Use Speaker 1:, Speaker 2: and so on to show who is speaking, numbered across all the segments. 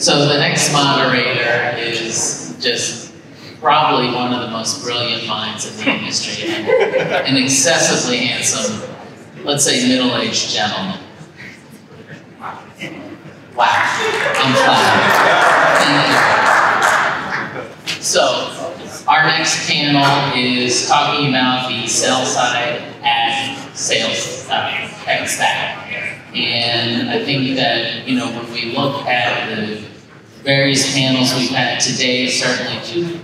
Speaker 1: So the next moderator is just probably one of the most brilliant minds in the industry and an excessively handsome, let's say middle-aged gentleman. Wow, I'm flattered. So, our next panel is talking about the sell side ad sales uh, stack. And I think that, you know, when we look at the various panels we've had today, certainly two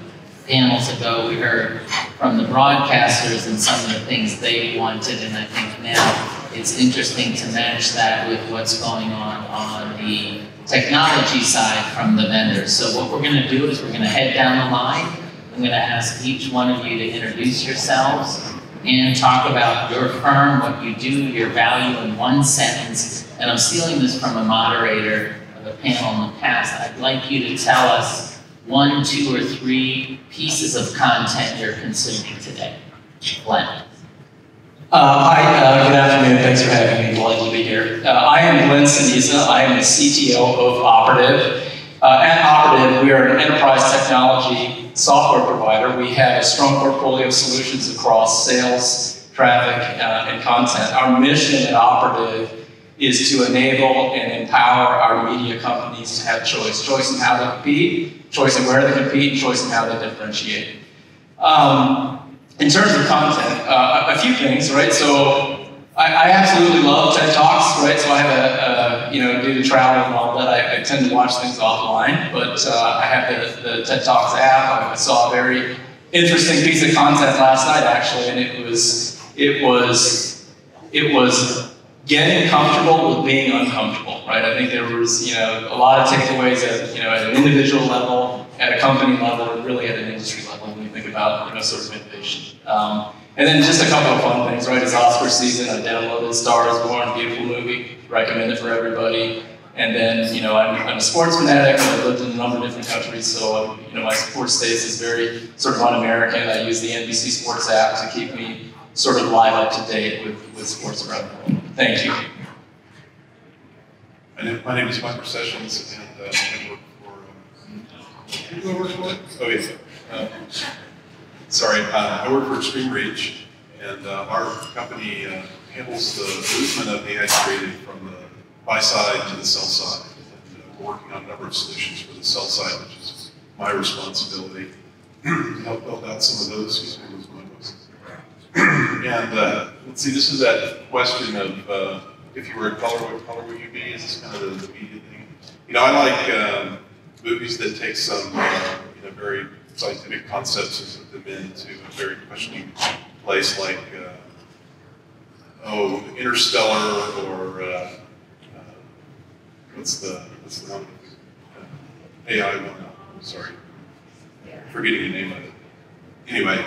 Speaker 1: panels ago, we heard from the broadcasters and some of the things they wanted, and I think now it's interesting to match that with what's going on on the technology side from the vendors. So what we're going to do is we're going to head down the line. I'm going to ask each one of you to introduce yourselves and talk about your firm, what you do, your value in one sentence. And I'm stealing this from a moderator of a panel in the past. I'd like you to tell us one, two, or three pieces of content you're consuming today. Glen.
Speaker 2: Uh, hi, uh, good afternoon. Thanks for having me. Delighted to be here. Uh, I am Glen Ceniza. I am the CTO of Operative. Uh, at Operative, we are an enterprise technology software provider. We have a strong portfolio of solutions across sales, traffic, uh, and content. Our mission at Operative is to enable and empower our media companies to have choice. Choice in how they compete, choice in where they compete, choice in how they differentiate. Um, in terms of content, uh, a few things, right? So I, I, absolutely love TED Talks, right? So I have a, a you know, due to travel and all that, I, I tend to watch things offline, but uh, I have the, the TED Talks app. I saw a very interesting piece of content last night, actually, and it was, it was, it was getting comfortable with being uncomfortable, right? I think there was, you know, a lot of takeaways at, you know, at an individual level, at a company level, and really at an industry level when you think about, you know, sort of innovation. Um, and then just a couple of fun things, right? It's Oscar season. I downloaded Star is Born, beautiful movie. Recommend it for everybody. And then, you know, I'm, I'm a sports fanatic. I've lived in a number of different countries, so um, you know, my sports taste is very sort of un-American. I use the NBC Sports app to keep me sort of live up to date with, with sports around the world. Thank you.
Speaker 3: My name, my name is Michael Sessions, and uh, I work for. Uh, who do I work for? Oh, yes. Uh, sorry, uh, I work for Extreme Reach, and uh, our company uh, handles the movement of ad created from the buy side to the sell side. And, uh, we're working on a number of solutions for the sell side, which is my responsibility to help build out some of those. And uh, let's see, this is that question of uh, if you were a color, what color would you be? Is this kind of the, the media thing? You know, I like um, movies that take some you know very scientific concepts and put them into a very questioning place, like uh, oh, Interstellar or uh, uh, what's the what's the one? AI one. I'm sorry, forgetting the name of it. Anyway.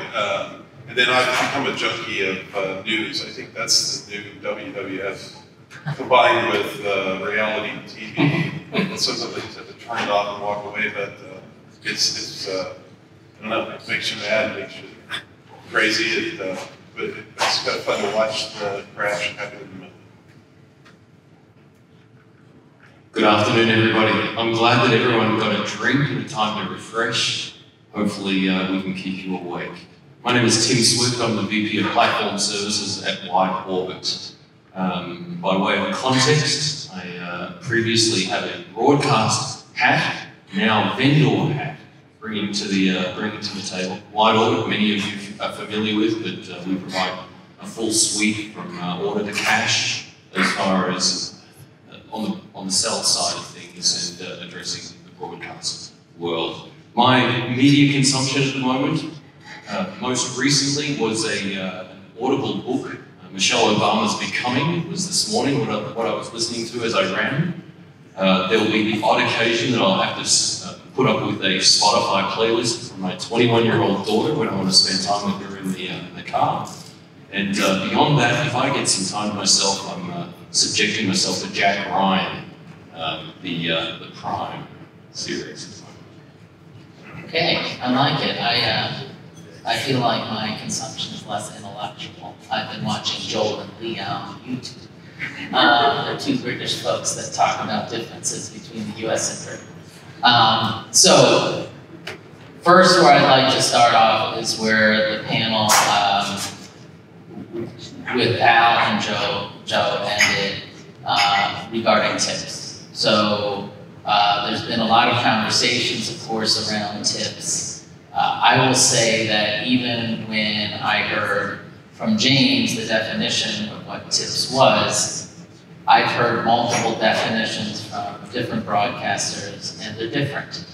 Speaker 3: And then I've become a junkie of uh, news. I think that's the new WWF combined with uh, reality TV. Some of the things have to turn it off and walk away, but uh, it's, it's uh, I don't know, it makes you mad, it makes you crazy, it, uh, but it's kind of fun to watch the crash happen in the middle.
Speaker 4: Good afternoon, everybody. I'm glad that everyone got a drink and a time to refresh. Hopefully, uh, we can keep you awake. My name is Tim Swift. I'm the VP of Platform Services at WideOrbit. Um, by way of context, I uh, previously had a broadcast hat, now vendor hat, bringing to the uh, bringing to the table. WideOrbit, many of you are familiar with, but uh, we provide a full suite from uh, order to cash, as far as uh, on the on the sell side of things and uh, addressing the broadcast world. My media consumption at the moment uh, most recently was a, Audible book. Michelle Obama's Becoming was this morning what I, what I was listening to as I ran. There will be the odd occasion that I'll have to put up with a Spotify playlist for my 21 year old daughter when I want to spend time with her in the, uh, in the car. And uh, beyond that, if I get some time to myself, I'm uh, subjecting myself to Jack Ryan, um, the, the Prime series.
Speaker 1: Okay, I like it. I I feel like my consumption is less intellectual. I've been watching Joel and Lia on YouTube. Uh, they're two British folks that talk about differences between the US and Britain. Um, so, first, where I'd like to start off is where the panel um, with Al and Joe, Joe ended uh, regarding tips. So, uh, there's been a lot of conversations, of course, around tips. Uh, I will say that even when I heard from James the definition of what tips was, I've heard multiple definitions from different broadcasters, and they're different.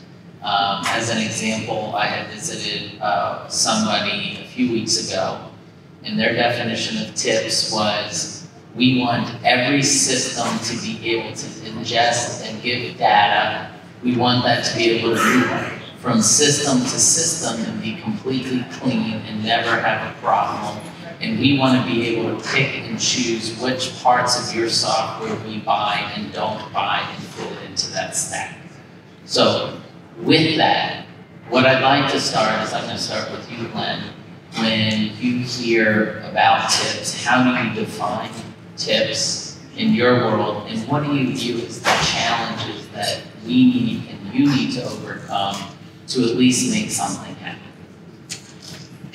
Speaker 1: Um, as an example, I had visited uh, somebody a few weeks ago, and their definition of tips was we want every system to be able to ingest and give data. We want that to be able to move from system to system and be completely clean and never have a problem and we want to be able to pick and choose which parts of your software we buy and don't buy and fit into that stack. So with that, what I'd like to start is I'm going to start with you, Glen. When you hear about tips, how do you define tips in your world, and what do you view as the challenges that we need and you need to overcome to at least make something happen?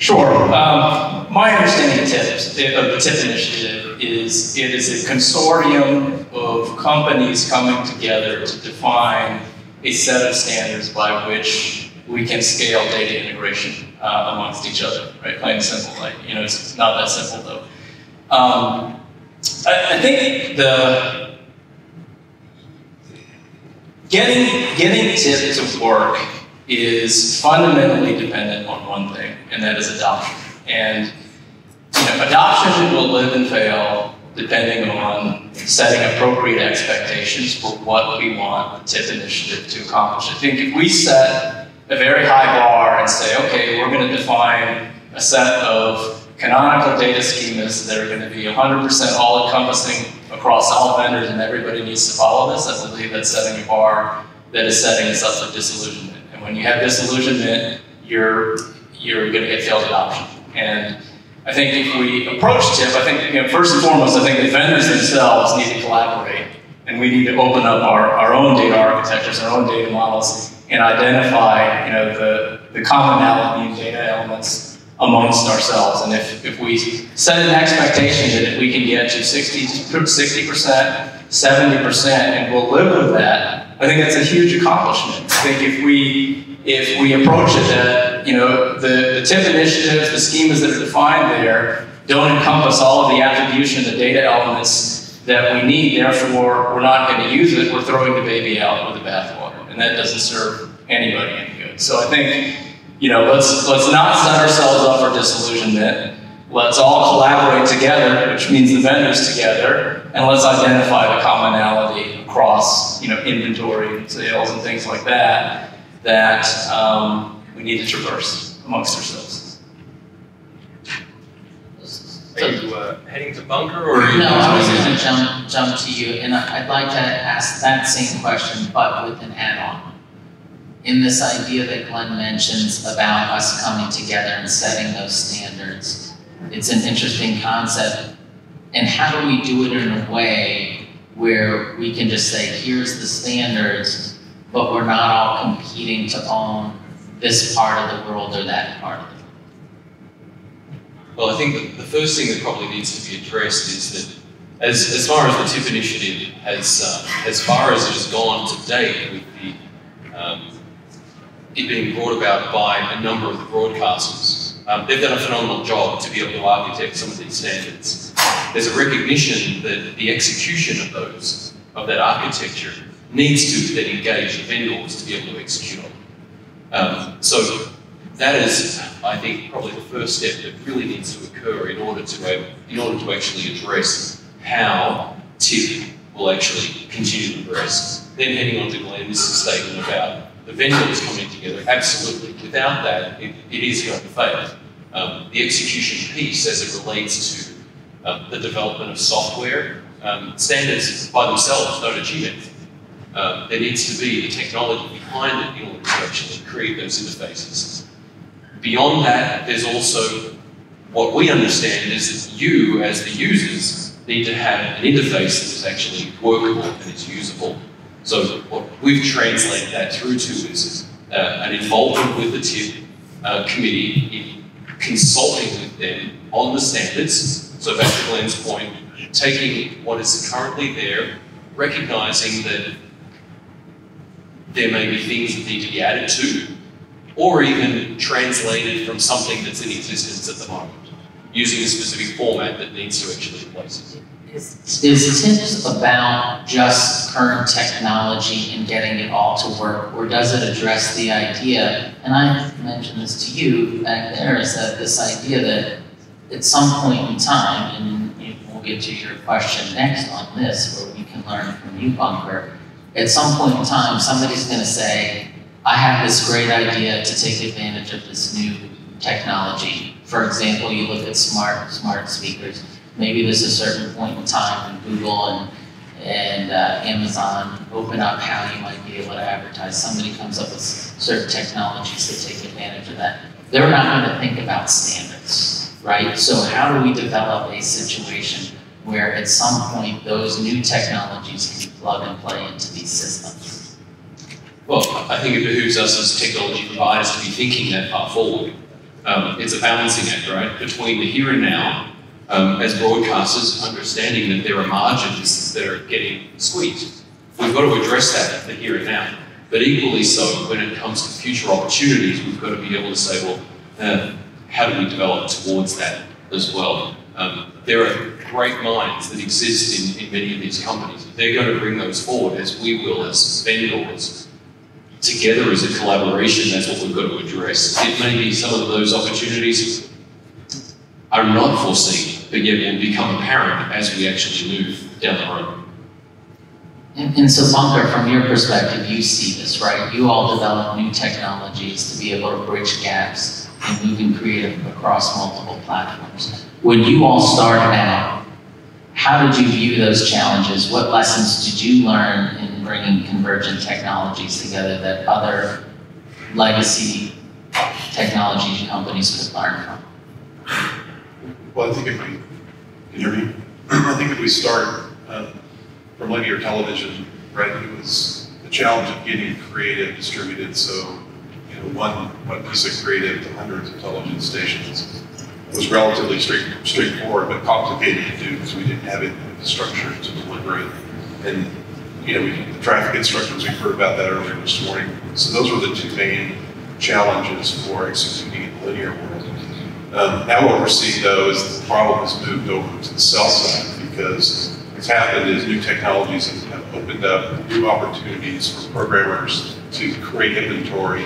Speaker 2: Sure. Um, my understanding of TIPS, of the TIP initiative is it is a consortium of companies coming together to define a set of standards by which we can scale data integration uh, amongst each other, right? Plain and simple. Like, you know, it's not that simple though. Um, I, I think the getting getting TIP to work is fundamentally dependent on one thing, and that is adoption. And you know, adoption will live and fail depending on setting appropriate expectations for what we want the TIP initiative to accomplish. I think if we set a very high bar and say, okay, we're going to define a set of canonical data schemas that are going to be 100% all-encompassing across all vendors and everybody needs to follow this, I believe that's setting a bar that is setting us up for disillusionment. When you have disillusionment, you're, you're going to get failed adoption. And I think if we approach TIP, I think, you know, first and foremost, I think the vendors themselves need to collaborate. And we need to open up our, our own data architectures, our own data models, and identify, you know, the, the commonality in data elements amongst ourselves. And if, if we set an expectation that if we can get to 60, 60%, 70%, and we'll live with that, I think that's a huge accomplishment. I think if we if we approach it that you know the, the TIP initiatives, the schemas that are defined there, don't encompass all of the attribution, the data elements that we need. Therefore, we're not going to use it. We're throwing the baby out with the bathwater, and that doesn't serve anybody any good. So I think you know let's let's not set ourselves up for disillusionment. Let's all collaborate together, which means the vendors together, and let's identify the commonality across, you know, inventory, sales, and things like that, that um, we need to traverse amongst ourselves.
Speaker 5: Are you uh, heading to bunker or? Are you
Speaker 1: no, I was going to jump jump to you, and I'd like to ask that same question, but with an add-on. In this idea that Glen mentions about us coming together and setting those standards, it's an interesting concept. And how do we do it in a way where we can just say, here's the standards, but we're not all competing to own this part of the world or that part of the world.
Speaker 4: Well, I think the first thing that probably needs to be addressed is that as, as far as the TIP initiative has, uh, as far as it has gone to date with the, um, it being brought about by a number of the broadcasters, um, they've done a phenomenal job to be able to architect some of these standards there's a recognition that the execution of those, of that architecture, needs to then engage the vendors to be able to execute on. Um, so that is, I think, probably the first step that really needs to occur in order to in order to actually address how TIP will actually continue to progress. Then heading on to Glen's statement about the vendors coming together, absolutely. Without that, it, it is going to fail. Um, the execution piece as it relates to um, the development of software. Um, standards by themselves don't achieve anything. Um, there needs to be the technology behind it in order to actually create those interfaces. Beyond that, there's also what we understand is that you, as the users, need to have an interface that is actually workable and is usable. So what we've translated that through to is uh, an involvement with the TIP uh, committee in consulting with them on the standards. So back to Glen's point, taking what is currently there, recognizing that there may be things that need to be added to, or even translated from something that's in existence at the moment, using a specific format that needs to actually replace it.
Speaker 1: Is, is tips about just current technology and getting it all to work, or does it address the idea, and I mentioned this to you back there, is that this idea that at some point in time, and we'll get to your question next on this, where we can learn from you, Bunker, at some point in time, somebody's gonna say, I have this great idea to take advantage of this new technology. For example, you look at smart, smart speakers maybe there's a certain point in time when Google and and uh, Amazon open up how you might be able to advertise. Somebody comes up with certain technologies that take advantage of that. They're not going to think about standards, right? So how do we develop a situation where at some point those new technologies can plug and play into these systems?
Speaker 4: Well, I think it behooves us as technology providers to be thinking that far forward. Um, it's a balancing act, right, between the here and now um, as broadcasters, understanding that there are margins that are getting squeezed. We've got to address that at the here and now. But equally so, when it comes to future opportunities, we've got to be able to say, well, uh, how do we develop towards that as well? Um, there are great minds that exist in, in many of these companies. They're going to bring those forward as we will as vendors. Together as a collaboration, that's what we've got to address. It may be some of those opportunities are not foreseen, but yet will become apparent as we actually move down the road.
Speaker 1: And, and so Bunker, from your perspective, you see this, right? You all develop new technologies to be able to bridge gaps and moving creative across multiple platforms. When you all started out, how did you view those challenges? What lessons did you learn in bringing convergent technologies together that other legacy technology companies could learn from?
Speaker 3: Well, I think if we, me? I think if we start um, from linear television, right, it was the challenge of getting creative distributed. So, know, one, one piece of creative to hundreds of television stations was relatively straight, straightforward, but complicated to do because we didn't have infrastructure to deliver it. And, you know, we, the traffic instructions, we heard about that earlier this morning. So those were the two main challenges for executing in the linear world. Um, now what we're seeing though is the problem has moved over to the sell side because what's happened is new technologies have opened up new opportunities for programmers to create inventory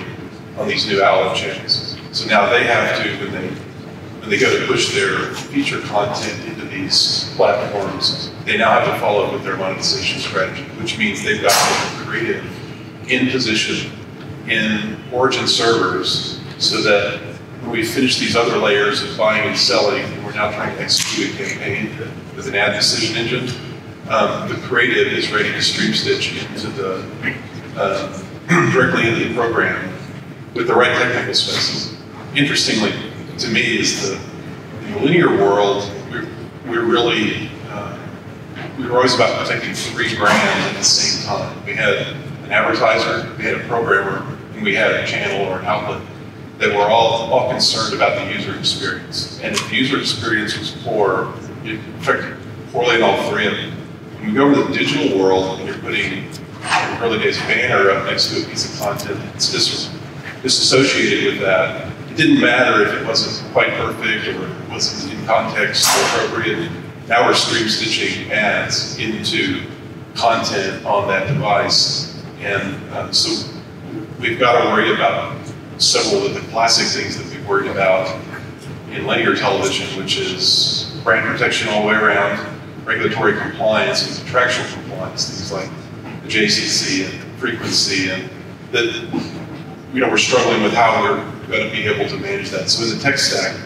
Speaker 3: on these new outlet channels. So now they have to, when they when they go to push their feature content into these platforms, they now have to follow up with their monetization strategy, which means they've got to be creative in position in origin servers so that when we finish these other layers of buying and selling, we're now trying to execute a campaign with an ad decision engine, um, the creative is ready to stream stitch into the, uh, directly into the program with the right technical specs. Interestingly, to me, is the, the linear world, we're, we're really, uh, we were always about protecting three brands at the same time. We had an advertiser, we had a programmer, and we had a channel or an outlet that we're all, all concerned about the user experience. And if the user experience was poor, it affected poorly in all three of them. When we go over to the digital world, and you're putting in early days banner up next to a piece of content, it's dis disassociated with that. It didn't matter if it wasn't quite perfect or it wasn't in context or appropriate. Now we're stream stitching ads into content on that device. And uh, so we've got to worry about several of the classic things that we've worried about in linear television, which is brand protection all the way around, regulatory compliance and contractual compliance, things like the JCC and frequency, and that you know we're struggling with how we're going to be able to manage that. So in the tech stack,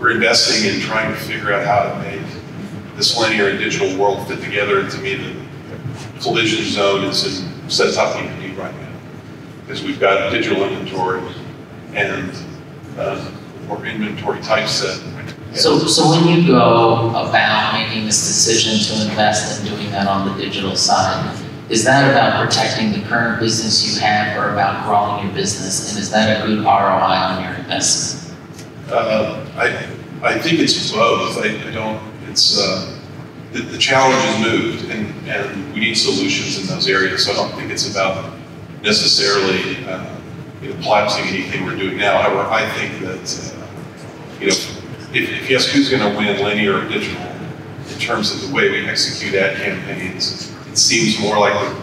Speaker 3: we're investing in trying to figure out how to make this linear and digital world fit together. And to me, the collision zone is in set-top VOD right now because we've got digital inventory and uh, or inventory typeset.
Speaker 1: So, so when you go about making this decision to invest in doing that on the digital side, is that about protecting the current business you have or about growing your business? And is that a good ROI on your investment?
Speaker 3: Uh, I, I think it's both. I, I don't, it's, uh, the, the challenge has moved and, and we need solutions in those areas. So I don't think it's about necessarily, uh, you know, collapsing anything we're doing now. However, I think that, uh, you know, if, if you ask who's going to win linear or digital in terms of the way we execute ad campaigns, it seems more like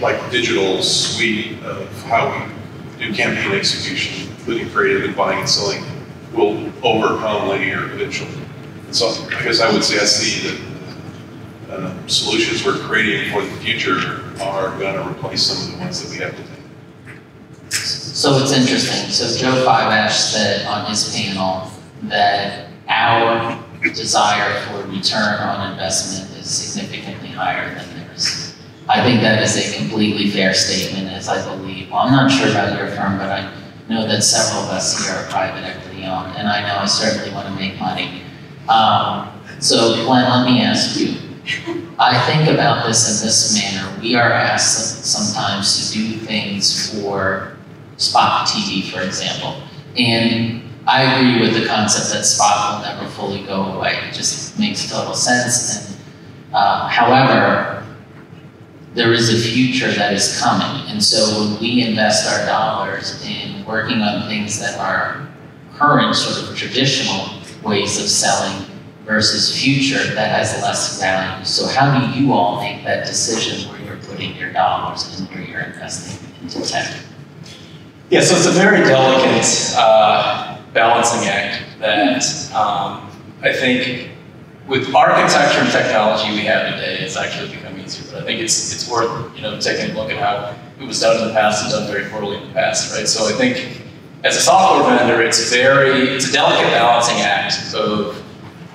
Speaker 3: like digital suite of how we do campaign execution, including creative and buying and selling, will overcome linear eventually. So I guess I would say I see that uh, solutions we're creating for the future are going to replace some of the ones that we have today.
Speaker 1: So it's interesting. So Joe Fiveash said on his panel that our desire for return on investment is significantly higher than theirs. I think that is a completely fair statement, as I believe. Well, I'm not sure about your firm, but I know that several of us here are private equity owned, and I know I certainly want to make money. Um, so, Glenn, let me ask you. I think about this in this manner. We are asked sometimes to do things for spot TV, for example. And I agree with the concept that spot will never fully go away. It just makes total sense. And uh, however, there is a future that is coming. And so when we invest our dollars in working on things that are current sort of traditional ways of selling versus future that has less value. So how do you all make that decision where you're putting your dollars and where you're investing into tech?
Speaker 2: Yeah, so it's a very delicate uh, balancing act that um, I think with architecture and technology we have today, it's actually become easier. But I think it's it's worth you know taking a look at how it was done in the past and done very poorly in the past, right? So I think as a software vendor, it's very it's a delicate balancing act of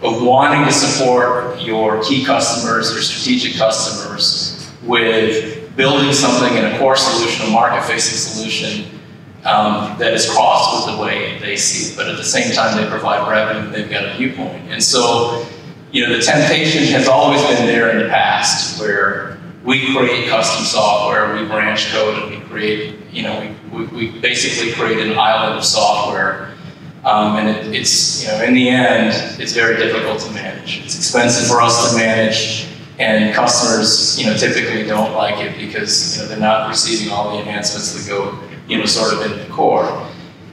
Speaker 2: of wanting to support your key customers, your strategic customers, with building something in a core solution, a market-facing solution um, that is crossed with the way they see it, but at the same time they provide revenue, they've got a viewpoint. And so, you know, the temptation has always been there in the past where we create custom software, we branch code, and we create, you know, we, we, we basically create an island of software. Um, and it, it's, you know, in the end, it's very difficult to manage. It's expensive for us to manage, and customers, you know, typically don't like it because, you know, they're not receiving all the enhancements that go you know, sort of in the core.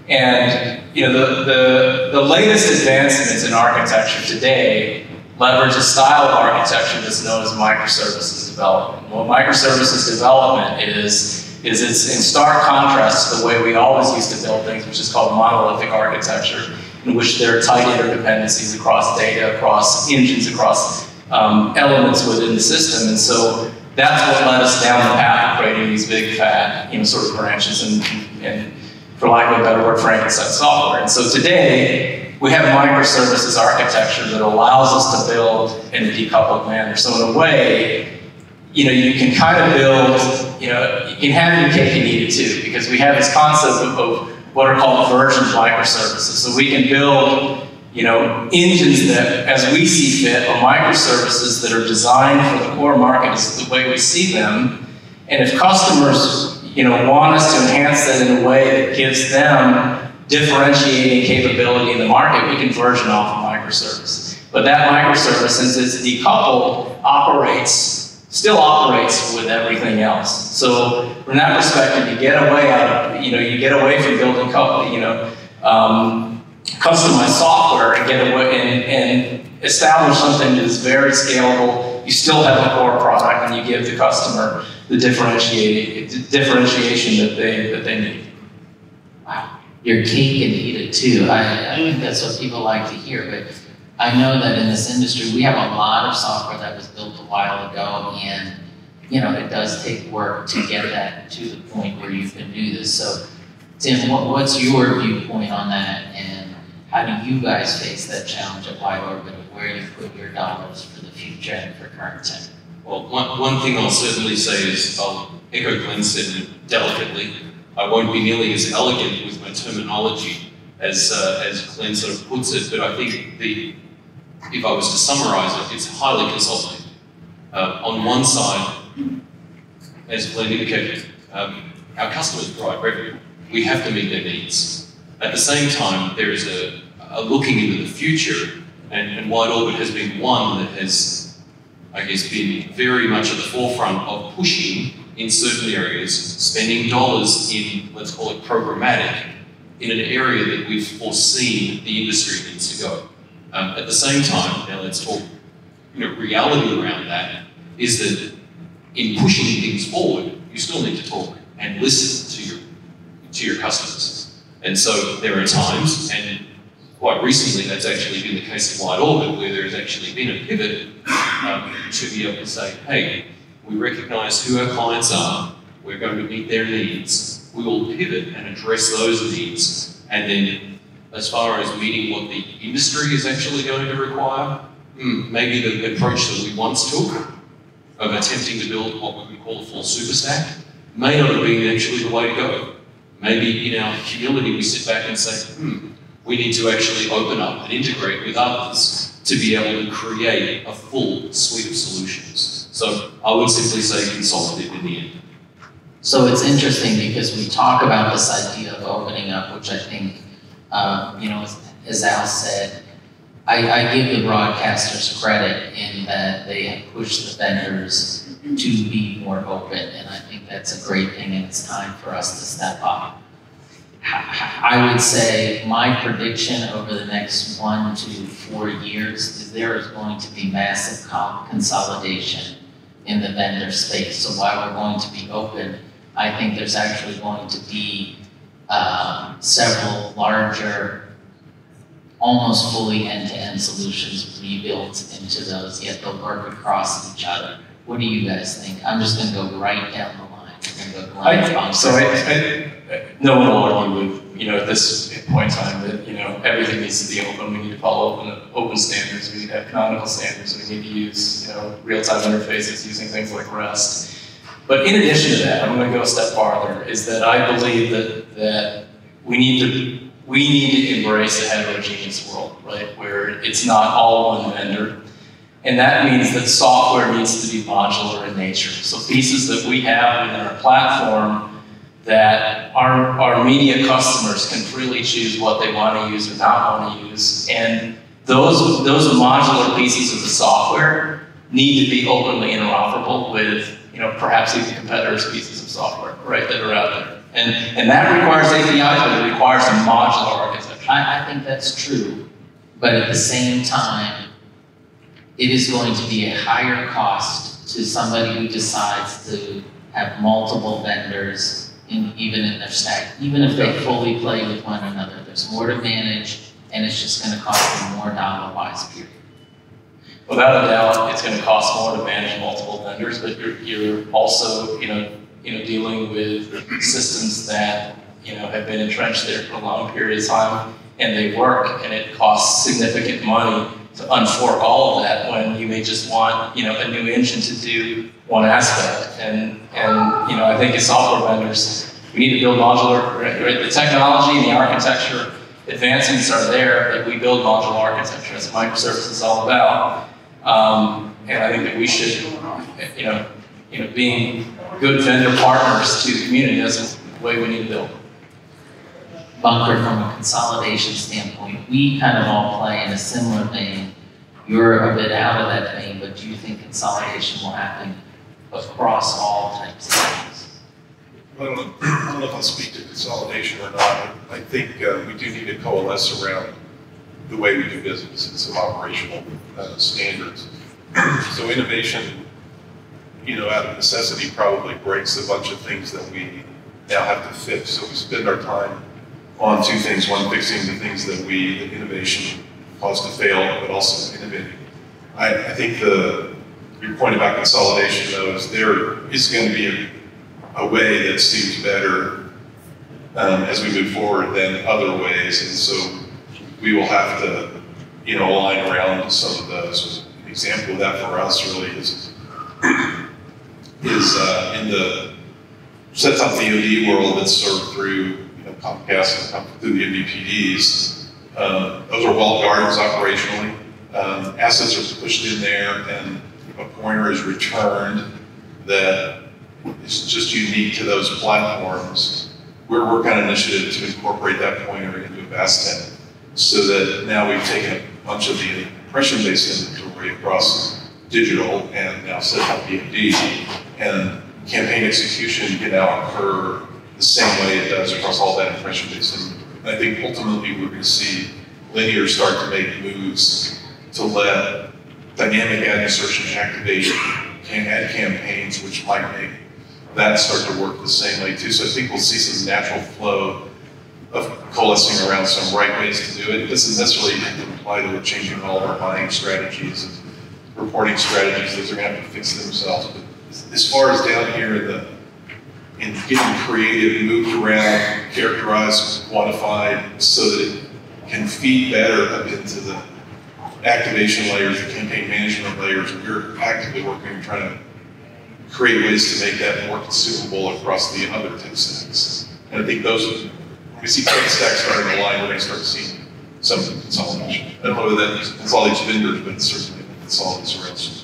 Speaker 2: And you know, the, the, the latest advancements in architecture today leverage a style of architecture that's known as microservices development. What microservices development is, is it's in stark contrast to the way we always used to build things, which is called monolithic architecture, in which there are tight interdependencies across data, across engines, across um, elements within the system. And so that's what led us down the path of creating these big fat, you know, sort of branches and, and for lack of a better word, Frankenstein software. And so today, we have microservices architecture that allows us to build in a decoupled manner. So in a way, you know, you can kind of build, you know, you can have your cake and eat it too, because we have this concept of, of what are called version microservices. So we can build you know, engines that, as we see fit, are microservices that are designed for the core market is the way we see them. And if customers, you know, want us to enhance that in a way that gives them differentiating capability in the market, we can version off of microservice. But that microservice, since it's decoupled, operates, still operates with everything else. So from that perspective, you get away out of, you know, you get away from building, you know, um, customize software and get away and, and establish something that is very scalable. You still have a core product and you give the customer the differentiation that they that they need.
Speaker 1: Your cake and eat it too. I, I think that's what people like to hear. But I know that in this industry we have a lot of software that was built a while ago, and you know it does take work to get that to the point where you can do this. So, Tim, what, what's your viewpoint on that? And how do you guys face that challenge at WideOrbit of where you put your dollars for the future and for current tech?
Speaker 4: Well, one, one thing I'll certainly say is I'll echo Glen said delicately. I won't be nearly as elegant with my terminology as, uh, as Glen sort of puts it, but I think the, if I was to summarize it, it's highly consultative. Uh, on one side, as Glen indicated, um, our customers drive revenue. We have to meet their needs. At the same time, there is a, a looking into the future, and, and WideOrbit has been one that has, I guess, been very much at the forefront of pushing in certain areas, spending dollars in, let's call it programmatic, in an area that we've foreseen the industry needs to go. Um, at the same time, now let's talk, you know, reality around that is that in pushing things forward, you still need to talk and listen to your to your customers. And so there are times, and quite recently that's actually been the case in WideOrbit, where there has actually been a pivot um, to be able to say, hey, we recognize who our clients are, we're going to meet their needs, we will pivot and address those needs, and then as far as meeting what the industry is actually going to require, hmm, maybe the approach that we once took of attempting to build what we would call a full super stack may not have been actually the way to go. Maybe in our humility we sit back and say, hmm, we need to actually open up and integrate with others to be able to create a full suite of solutions. So I would simply say consolidate in the end.
Speaker 1: So it's interesting because we talk about this idea of opening up, which I think, um, you know, as, Al said, I, I give the broadcasters credit in that they have pushed the vendors to be more open, and I think that's a great thing, and it's time for us to step up. I would say my prediction over the next one to four years is there is going to be massive consolidation in the vendor space. So while we're going to be open, I think there's actually going to be um, several larger, almost fully end-to-end solutions rebuilt into those, yet they'll work across each other. What do you guys think? I'm just gonna go right down the line. I'm gonna go
Speaker 2: I, so I, I, no one will argue with, you know, at this point in time that, you know, everything needs to be open. We need to follow open, open standards. We need to have canonical standards. We need to use, you know, real-time interfaces using things like REST. But in addition to that, I'm going to go a step farther, is that I believe that, that we need to we need to embrace a heterogeneous world, right? Where it's not all one vendor. And that means that software needs to be modular in nature. So pieces that we have within our platform that our, our media customers can freely choose what they want to use or not want to use. And those, those modular pieces of the software need to be openly interoperable with you know, perhaps even competitors' pieces of software, right, that are out there. And, and that requires APIs, but it requires a modular architecture.
Speaker 1: I, I think that's true, but at the same time, it is going to be a higher cost to somebody who decides to have multiple vendors in, even in their stack, even if they fully play with one another. There's more to manage, and it's just going to cost them more dollar-wise, period.
Speaker 2: Without a doubt, it's going to cost more to manage multiple vendors, but you're, you're also, you know, you know, dealing with systems that, you know, have been entrenched there for a long period of time and they work and it costs significant money to unfork all of that when you may just want, you know, a new engine to do one aspect. And, and you know, I think as software vendors, we need to build modular, right? the technology and the architecture advancements are there that we build modular architecture. That's what microservices is all about. Um, and I think that we should, you know, you know, being good vendor partners to the community is the way we need to build.
Speaker 1: Bunker, from a consolidation standpoint, we kind of all play in a similar vein. You're a bit out of that vein, but do you think consolidation will happen across all types of things?
Speaker 3: Know, I don't know if I'll speak to consolidation or not. I think uh, we do need to coalesce around the way we do business and some operational uh, standards. so innovation, you know, out of necessity probably breaks a bunch of things that we now have to fix. So we spend our time on two things. One, fixing the things that we, the innovation caused to fail, but also innovating. I, I think the, your point about consolidation though is there is going to be a, a way that seems better um, as we move forward than other ways. And so we will have to, you know, align around some of those. An example of that for us really is is uh, in the set up the VOD world that's served through know, Comcast and through the MVPDs. Um, those are walled gardens operationally. Um, assets are pushed in there, and a pointer is returned that is just unique to those platforms. We're working on an initiative to incorporate that pointer into a VAST so that now we've taken a bunch of the impression-based inventory across digital and now set up BMD, and campaign execution can now occur the same way it does across all that impression-based inventory. And I think ultimately we're going to see linear start to make moves to let dynamic ad insertion activate ad campaigns, which might make that start to work the same way too. So I think we'll see some natural flow of coalescing around some right ways to do it. It doesn't necessarily imply that we're changing all of our buying strategies and reporting strategies. Those are going to have to fix themselves. But as far as down here the in getting creative, moved around, characterized, quantified, so that it can feed better up into the activation layers, the campaign management layers. We're actively working, and trying to create ways to make that more consumable across the other tech stacks. And I think those, we see tech stacks starting to align, we're going to start seeing some consolidation. I don't know whether that consolidates vendors, but certainly consolidates around.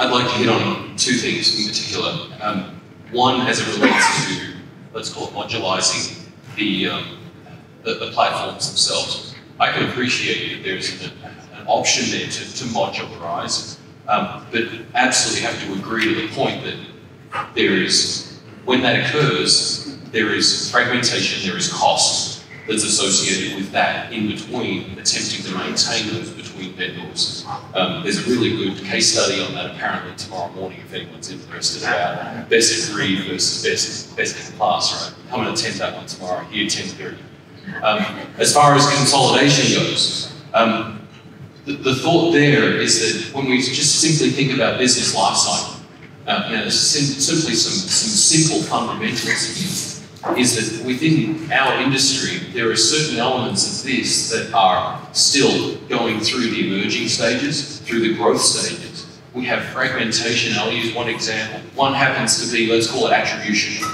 Speaker 4: I'd like to hit on two things in particular. Um, one, as it relates to, let's call it modularizing the, um, the, the platforms themselves. I can appreciate that there's an, an option there to, to modularize, um, but absolutely have to agree to the point that there is, when that occurs, there is fragmentation, there is cost that's associated with that in between attempting to maintain those Um, there's a really good case study on that apparently tomorrow morning if anyone's interested about best of versus best, best in class, right? Come and attend that one tomorrow, here 10.30. Um, as far as consolidation goes, um, the, the, thought there is that when we just simply think about business lifecycle, uh, you know, sim simply some, some simple fundamentals is that within our industry, there are certain elements of this that are still going through the emerging stages, through the growth stages. We have fragmentation. I'll use one example. One happens to be, let's call it attribution.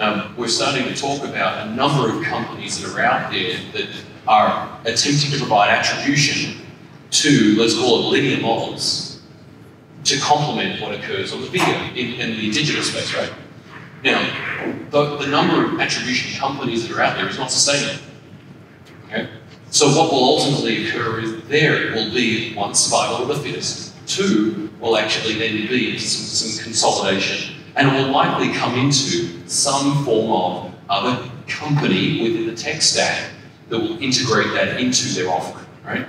Speaker 4: Um, we're starting to talk about a number of companies that are out there that are attempting to provide attribution to, let's call it linear models, to complement what occurs on the video in, in the digital space, right? Now, the, the number of attribution companies that are out there is not sustainable. Okay? So what will ultimately occur is there will be one survival of the fittest. Two will actually then be some, some consolidation and it will likely come into some form of other company within the tech stack that will integrate that into their offering, right?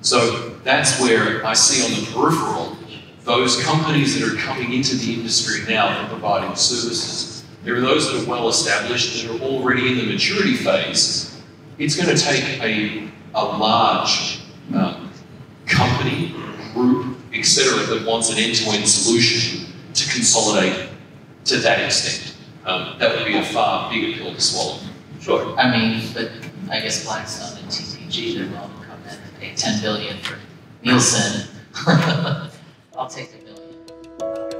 Speaker 4: So that's where I see on the peripheral those companies that are coming into the industry now and providing services. There are those that are well established that are already in the maturity phase. It's going to take a, a large um, company, group, etc., that wants an end-to-end solution to consolidate to that extent. Um, that would be a far bigger pill to swallow.
Speaker 1: Sure. I mean, but I guess Blackstone and TPG, they're welcome to come in and pay 10 billion for Nielsen. I'll take the billion.